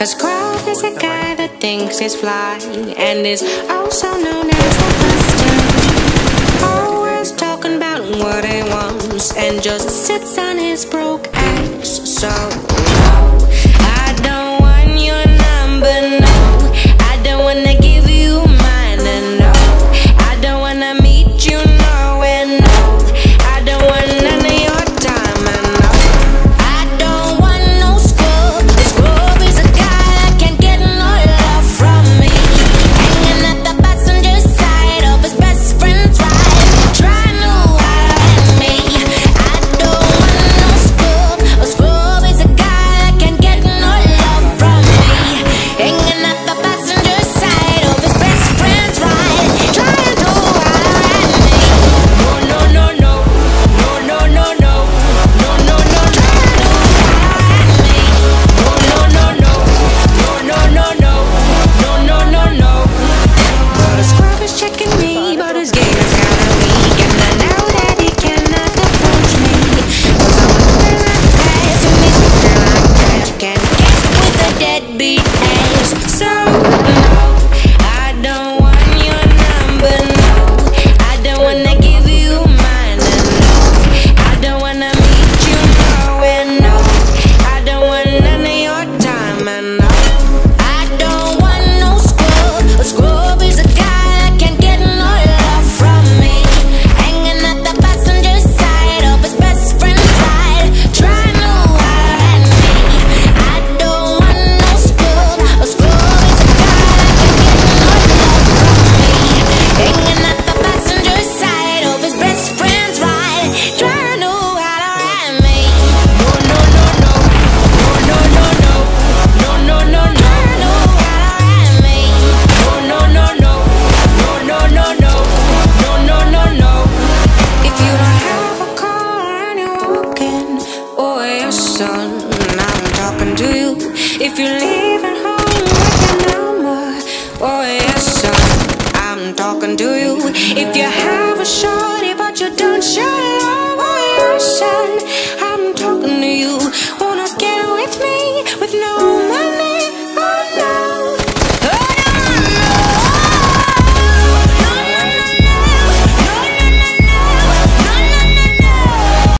A squad is a guy that thinks he's fly and is also known as a buster. Always talking about what he wants and just sits on his broke ass. So. deadbeat ass. So. happen to you if you're leaving home with your number? Oh yes, sir, I'm talking to you. If you have a shorty but you don't show love, oh yes, son, I'm talking to you. Wanna get with me with no?